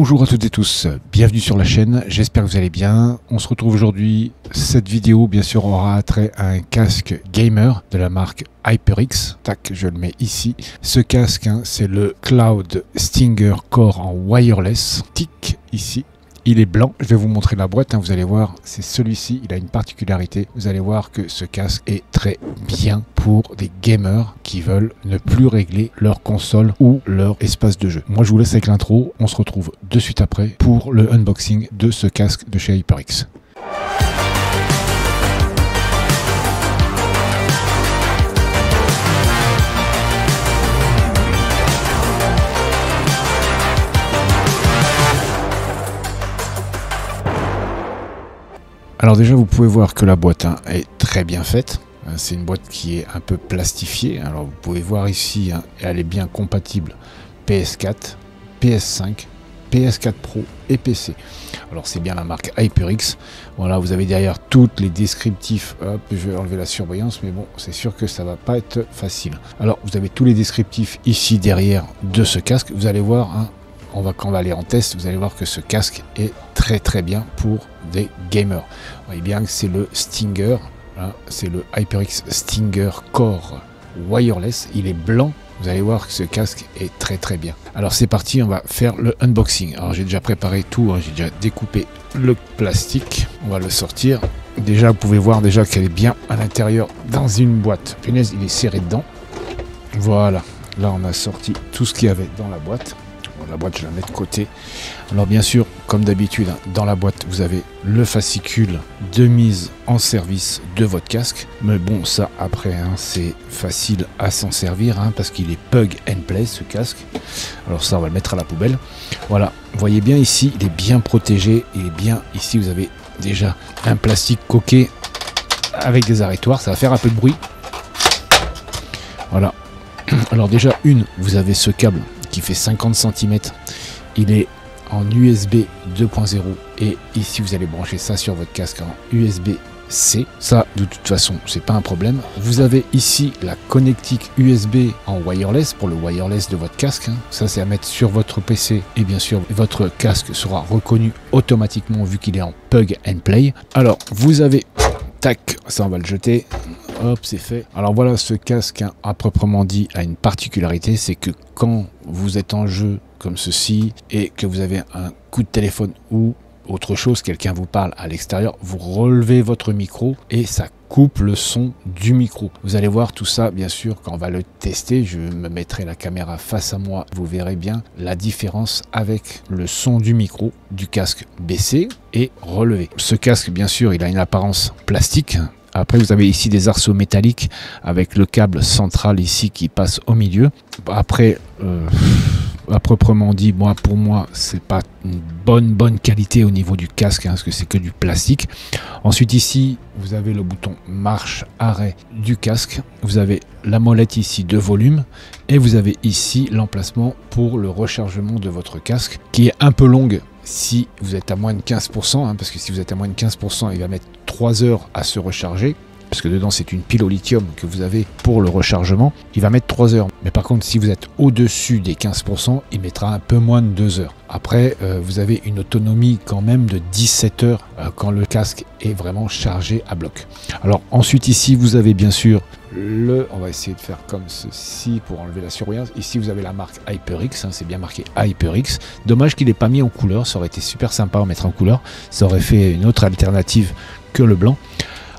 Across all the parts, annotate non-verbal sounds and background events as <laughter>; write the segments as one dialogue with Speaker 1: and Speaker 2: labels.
Speaker 1: Bonjour à toutes et tous, bienvenue sur la chaîne, j'espère que vous allez bien. On se retrouve aujourd'hui, cette vidéo bien sûr aura attrait à un casque gamer de la marque HyperX. Tac, je le mets ici. Ce casque, hein, c'est le Cloud Stinger Core en wireless. Tic, ici. Il est blanc, je vais vous montrer la boîte, hein. vous allez voir, c'est celui-ci, il a une particularité, vous allez voir que ce casque est très bien pour des gamers qui veulent ne plus régler leur console ou leur espace de jeu. Moi je vous laisse avec l'intro, on se retrouve de suite après pour le unboxing de ce casque de chez HyperX. Alors déjà, vous pouvez voir que la boîte hein, est très bien faite. Euh, c'est une boîte qui est un peu plastifiée. Alors vous pouvez voir ici, hein, elle est bien compatible PS4, PS5, PS4 Pro et PC. Alors c'est bien la marque HyperX. Voilà, vous avez derrière toutes les descriptifs. Hop, je vais enlever la surveillance, mais bon, c'est sûr que ça va pas être facile. Alors vous avez tous les descriptifs ici derrière de ce casque. Vous allez voir, hein, on va, quand on va aller en test, vous allez voir que ce casque est très très bien pour des gamers. Vous voyez bien que c'est le Stinger, hein, c'est le HyperX Stinger Core Wireless. Il est blanc. Vous allez voir que ce casque est très très bien. Alors c'est parti, on va faire le unboxing. Alors j'ai déjà préparé tout, hein, j'ai déjà découpé le plastique. On va le sortir. Déjà, vous pouvez voir déjà qu'elle est bien à l'intérieur dans une boîte. Punaise, il est serré dedans. Voilà. Là, on a sorti tout ce qu'il y avait dans la boîte la boîte, je la mets de côté. Alors bien sûr, comme d'habitude, hein, dans la boîte, vous avez le fascicule de mise en service de votre casque. Mais bon, ça après, hein, c'est facile à s'en servir hein, parce qu'il est plug and play ce casque. Alors ça, on va le mettre à la poubelle. Voilà, vous voyez bien ici, il est bien protégé. Il est bien ici, vous avez déjà un plastique coqué avec des arrêtoirs. Ça va faire un peu de bruit. Voilà. <clears throat> Alors déjà, une, vous avez ce câble qui fait 50 cm. Il est en USB 2.0 et ici vous allez brancher ça sur votre casque en USB C. Ça, de toute façon, c'est pas un problème. Vous avez ici la connectique USB en wireless pour le wireless de votre casque. Hein. Ça, c'est à mettre sur votre PC et bien sûr, votre casque sera reconnu automatiquement vu qu'il est en plug and play. Alors, vous avez, tac, ça on va le jeter. Hop, c'est fait. Alors voilà, ce casque, hein, à proprement dit, a une particularité, c'est que quand vous êtes en jeu comme ceci et que vous avez un coup de téléphone ou autre chose, quelqu'un vous parle à l'extérieur, vous relevez votre micro et ça coupe le son du micro. Vous allez voir tout ça, bien sûr, quand on va le tester, je me mettrai la caméra face à moi, vous verrez bien la différence avec le son du micro du casque baissé et relevé. Ce casque, bien sûr, il a une apparence plastique, après, vous avez ici des arceaux métalliques avec le câble central ici qui passe au milieu. Après, euh, à proprement dit, moi, pour moi, c'est pas une bonne bonne qualité au niveau du casque, hein, parce que c'est que du plastique. Ensuite, ici, vous avez le bouton marche arrêt du casque. Vous avez la molette ici de volume et vous avez ici l'emplacement pour le rechargement de votre casque, qui est un peu longue si vous êtes à moins de 15%, hein, parce que si vous êtes à moins de 15%, il va mettre 3 heures à se recharger, parce que dedans c'est une pile au lithium que vous avez pour le rechargement, il va mettre 3 heures. Mais par contre, si vous êtes au-dessus des 15%, il mettra un peu moins de 2 heures. Après, euh, vous avez une autonomie quand même de 17 heures euh, quand le casque est vraiment chargé à bloc. Alors ensuite ici, vous avez bien sûr le, on va essayer de faire comme ceci pour enlever la surveillance. Ici, vous avez la marque HyperX, hein, c'est bien marqué HyperX. Dommage qu'il n'ait pas mis en couleur, ça aurait été super sympa à mettre en couleur. Ça aurait fait une autre alternative que le blanc.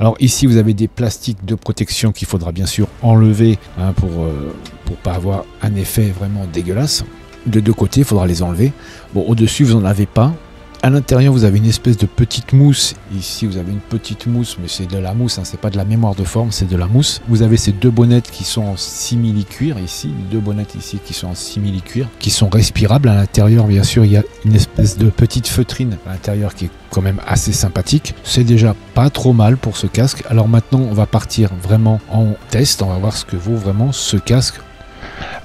Speaker 1: Alors ici, vous avez des plastiques de protection qu'il faudra bien sûr enlever hein, pour ne euh, pour pas avoir un effet vraiment dégueulasse. De deux côtés, il faudra les enlever. Bon, au-dessus, vous n'en avez pas. À l'intérieur, vous avez une espèce de petite mousse. Ici, vous avez une petite mousse, mais c'est de la mousse, hein, c'est pas de la mémoire de forme, c'est de la mousse. Vous avez ces deux bonnettes qui sont en simili-cuir ici, deux bonnettes ici qui sont en simili-cuir, qui sont respirables. À l'intérieur, bien sûr, il y a une espèce de petite feutrine à l'intérieur qui est quand même assez sympathique. C'est déjà pas trop mal pour ce casque. Alors maintenant, on va partir vraiment en test. On va voir ce que vaut vraiment ce casque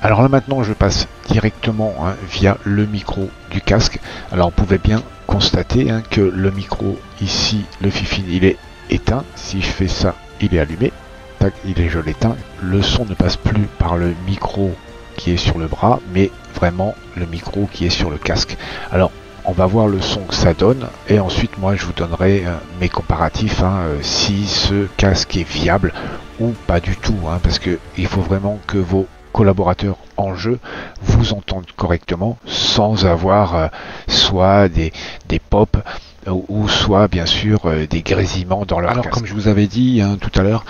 Speaker 2: alors là maintenant je passe directement hein, via le micro du casque. Alors vous pouvez bien constater hein, que le micro ici, le fifine, il est éteint. Si je fais ça, il est allumé. Tac, il est je l'éteins. Le son ne passe plus par le micro qui est sur le bras, mais vraiment le micro qui est sur le casque. Alors on va voir le son que ça donne et ensuite moi je vous donnerai euh, mes comparatifs hein, euh, si ce casque est viable ou pas du tout hein, parce que il faut vraiment que vos collaborateurs en jeu vous entendent correctement sans avoir euh, soit des, des pops ou soit bien sûr des grésillements dans leur Alors comme je vous avais dit hein, tout à l'heure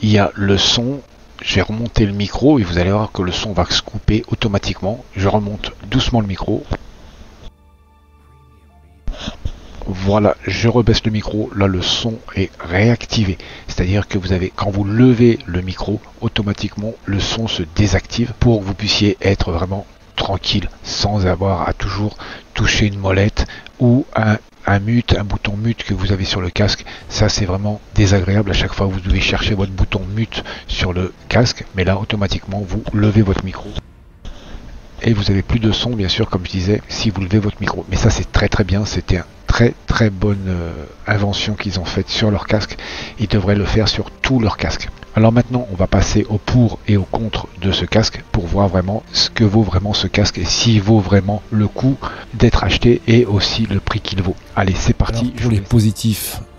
Speaker 2: il y a le son j'ai remonté le micro et vous allez voir que le son va se couper automatiquement. Je remonte doucement le micro. Voilà, je rebaisse le micro, là le son est réactivé. C'est-à-dire que vous avez, quand vous levez le micro, automatiquement le son se désactive pour que vous puissiez être vraiment tranquille sans avoir à toujours toucher une molette ou un, mute, un bouton mute que vous avez sur le casque. Ça c'est vraiment désagréable à chaque fois vous devez chercher votre bouton mute sur le casque, mais là automatiquement vous levez votre micro et vous avez plus de son bien sûr comme je disais si vous levez votre micro mais ça c'est très très bien c'était un très très bonne euh, invention qu'ils ont faite sur leur casque. Ils devraient le faire sur tout leur casque. Alors maintenant, on va passer au pour et au contre de ce casque pour voir vraiment ce que vaut vraiment ce casque et s'il vaut vraiment le coup d'être acheté et aussi le prix qu'il vaut. Allez, c'est parti.
Speaker 1: pour les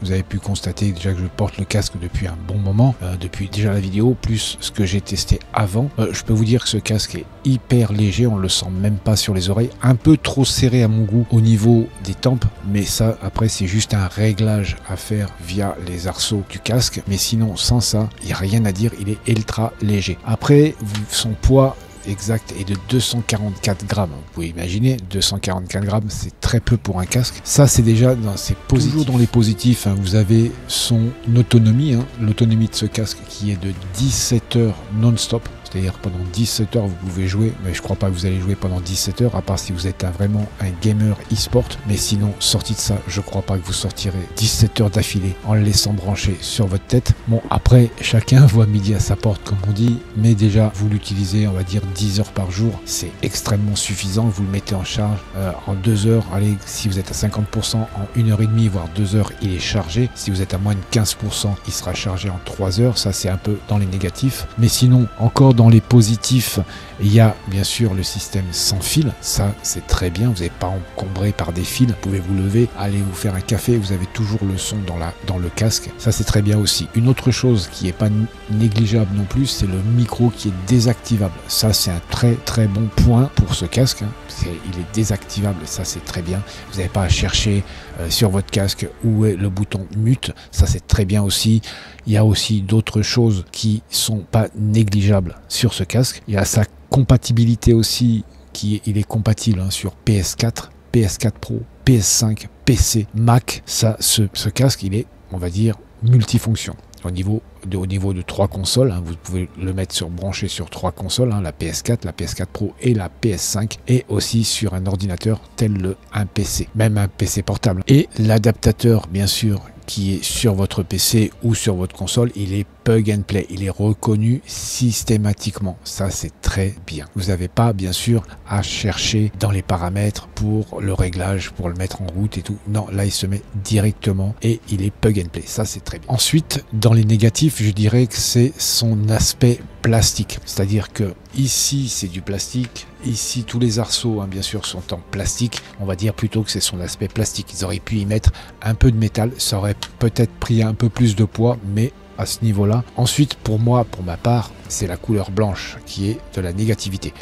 Speaker 1: vous avez pu constater déjà que je porte le casque depuis un bon moment, euh, depuis déjà la vidéo, plus ce que j'ai testé avant. Euh, je peux vous dire que ce casque est hyper léger, on le sent même pas sur les oreilles, un peu trop serré à mon goût au niveau des tempes, mais ça après c'est juste un réglage à faire via les arceaux du casque, mais sinon sans ça, il n'y a rien à dire, il est ultra léger. Après, son poids exact est de 244 grammes. Vous pouvez imaginer, 244 grammes, c'est très peu pour un casque. Ça, c'est déjà dans ces Toujours dans les positifs, hein, vous avez son autonomie, hein, l'autonomie de ce casque qui est de 17 heures non-stop. C'est-à-dire pendant 17 heures vous pouvez jouer, mais je crois pas que vous allez jouer pendant 17 heures, à part si vous êtes vraiment un gamer e-sport. Mais sinon, sorti de ça, je crois pas que vous sortirez 17 heures d'affilée en le laissant brancher sur votre tête. Bon, après, chacun <laughs> voit midi à sa porte, comme on dit, mais déjà, vous l'utilisez, on va dire 10 heures par jour, c'est extrêmement suffisant. Vous le mettez en charge euh, en 2 heures. Allez, si vous êtes à 50%, en 1 heure et demie, voire 2 heures, il est chargé. Si vous êtes à moins de 15%, il sera chargé en 3 heures. Ça, c'est un peu dans les négatifs. Mais sinon, encore dans les positifs, il y a bien sûr le système sans fil. Ça, c'est très bien. Vous n'êtes pas encombré par des fils. Vous pouvez vous lever, aller vous faire un café? Vous avez toujours le son dans, la, dans le casque. Ça, c'est très bien aussi. Une autre chose qui n'est pas négligeable non plus, c'est le micro qui est désactivable. Ça, c'est un très très bon point pour ce casque. Hein. il est désactivable. Ça, c'est très bien. Vous n'avez pas à chercher euh, sur votre casque où est le bouton mute. Ça, c'est très bien aussi. Il y a aussi d'autres choses qui sont pas négligeables sur ce casque. Il y a sa compatibilité aussi, qui il est compatible hein, sur PS4, PS4 Pro, PS5, PC, Mac. Ça, ce, casque, il est, on va dire, multifonction. Au niveau de, au niveau de trois consoles, hein, vous pouvez le mettre sur branché sur trois consoles, hein, la PS4, la PS4 Pro et la PS5, et aussi sur un ordinateur tel le un PC, même un PC portable. Et l'adaptateur, bien sûr, qui est sur votre PC ou sur votre console, il est plug and play. Il est reconnu systématiquement. Ça, c'est très bien. Vous n'avez pas, bien sûr, à chercher dans les paramètres pour le réglage, pour le mettre en route et tout. Non, là, il se met directement et il est plug and play. Ça, c'est très bien. Ensuite, dans les négatifs, je dirais que c'est son aspect plastique. C'est-à-dire que ici, c'est du plastique. Ici, tous les arceaux, hein, bien sûr, sont en plastique. On va dire plutôt que c'est son aspect plastique. Ils auraient pu y mettre un peu de métal. Ça aurait peut-être pris un peu plus de poids, mais à ce niveau-là. Ensuite, pour moi, pour ma part, c'est la couleur blanche qui est de la négativité.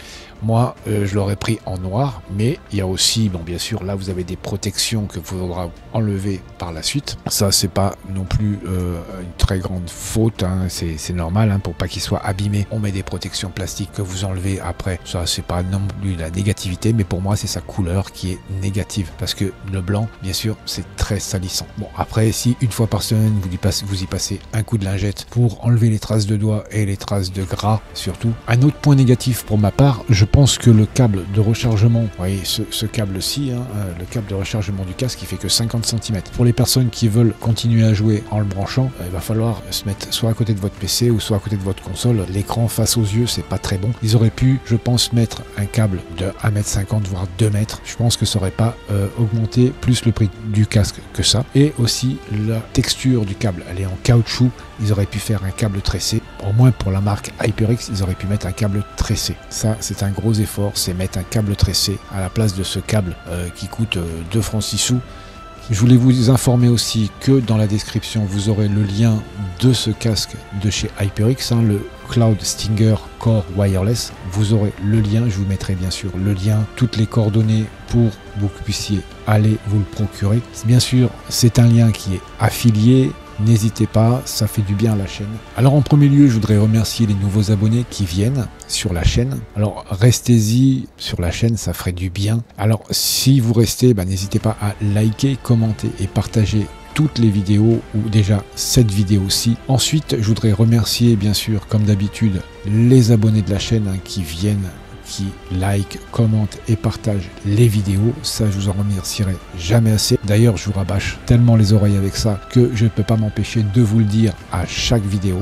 Speaker 1: Moi, euh, je l'aurais pris en noir, mais il y a aussi, bon, bien sûr, là, vous avez des protections que vous faudra enlever par la suite. Ça, c'est pas non plus euh, une très grande faute, hein. c'est normal, hein, pour pas qu'il soit abîmé. On met des protections plastiques que vous enlevez après. Ça, c'est pas non plus la négativité, mais pour moi, c'est sa couleur qui est négative, parce que le blanc, bien sûr, c'est très salissant. Bon, après, si une fois par semaine, vous y passez, un coup de lingette pour enlever les traces de doigts et les traces gras, surtout. Un autre point négatif pour ma part, je pense que le câble de rechargement, voyez ce, câble-ci, hein, euh, le câble de rechargement du casque, il fait que 50 cm. Pour les personnes qui veulent continuer à jouer en le branchant, euh, il va falloir se mettre soit à côté de votre PC ou soit à côté de votre console. L'écran face aux yeux, c'est pas très bon. Ils auraient pu, je pense, mettre un câble de 1m50 voire 2 mètres. Je pense que ça aurait pas euh, augmenté plus le prix du casque que ça. Et aussi la texture du câble, elle est en caoutchouc. Ils auraient pu faire un câble tressé, au moins pour la marque HyperX, ils auraient pu mettre un câble tressé. Ça, c'est un gros effort, c'est mettre un câble tressé à la place de ce câble euh, qui coûte 2 francs 6 sous. Je voulais vous informer aussi que dans la description, vous aurez le lien de ce casque de chez HyperX, hein, le Cloud Stinger Core Wireless. Vous aurez le lien, je vous mettrai bien sûr le lien, toutes les coordonnées pour que vous puissiez aller vous le procurer. Bien sûr, c'est un lien qui est affilié N'hésitez pas, ça fait du bien à la chaîne. Alors en premier lieu, je voudrais remercier les nouveaux abonnés qui viennent sur la chaîne. Alors restez-y sur la chaîne, ça ferait du bien. Alors si vous restez, bah, n'hésitez pas à liker, commenter et partager toutes les vidéos ou déjà cette vidéo-ci. Ensuite, je voudrais remercier bien sûr comme d'habitude les abonnés de la chaîne hein, qui viennent qui like, commente et partage les vidéos. Ça, je vous en remercierai jamais assez. D'ailleurs, je vous rabâche tellement les oreilles avec ça que je ne peux pas m'empêcher de vous le dire à chaque vidéo.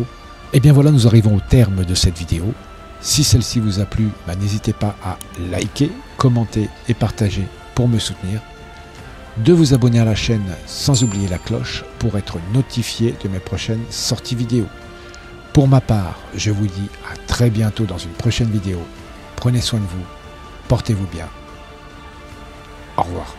Speaker 1: Et eh bien voilà, nous arrivons au terme de cette vidéo. Si celle-ci vous a plu, bah, n'hésitez pas à liker, commenter et partager pour me soutenir. De vous abonner à la chaîne sans oublier la cloche pour être notifié de mes prochaines sorties vidéo. Pour ma part, je vous dis à très bientôt dans une prochaine vidéo Prenez soin de vous. Portez-vous bien. Au revoir.